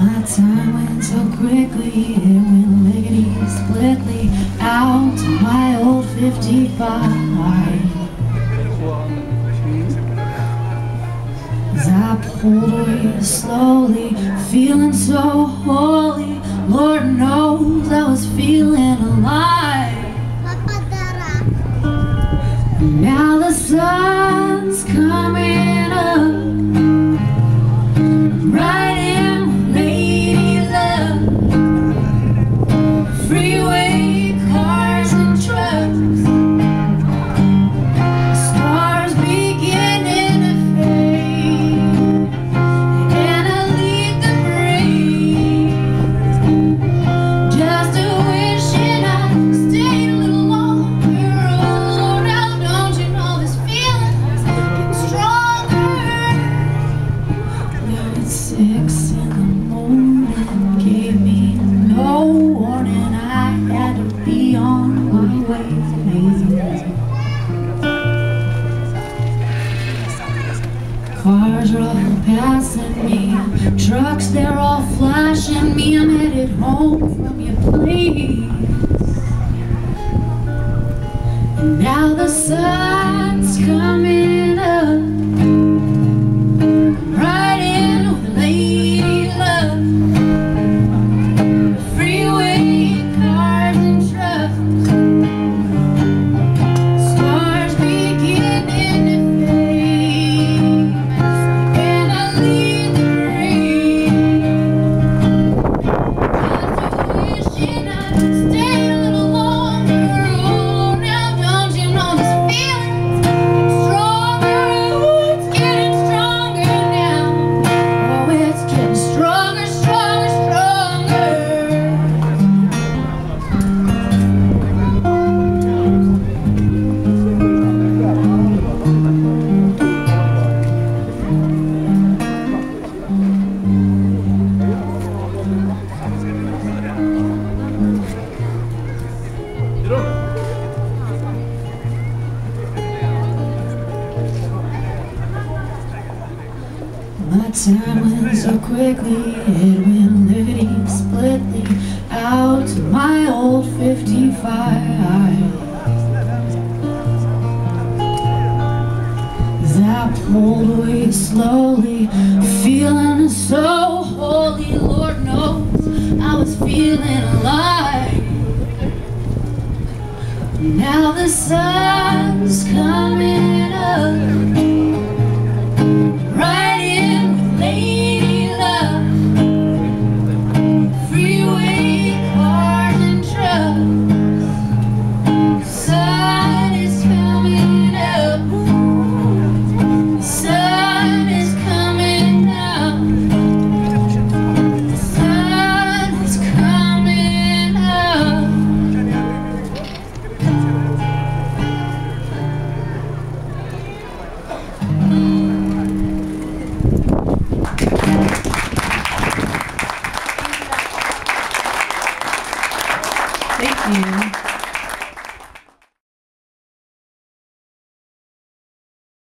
My time went so quickly, it went lickety splitly out to my old 55. As I pulled away slowly, feeling so holy, Lord knows I was feeling alive. Now the sun. Cars are all passing me. Trucks, they're all flashing me. I'm headed home from your place. And now the sun's time went so quickly, it went lickety splitly out to my old 55. As I pulled away slowly, feeling so holy, Lord knows I was feeling alive. Now the sun's coming